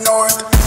North.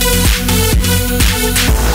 Thank you.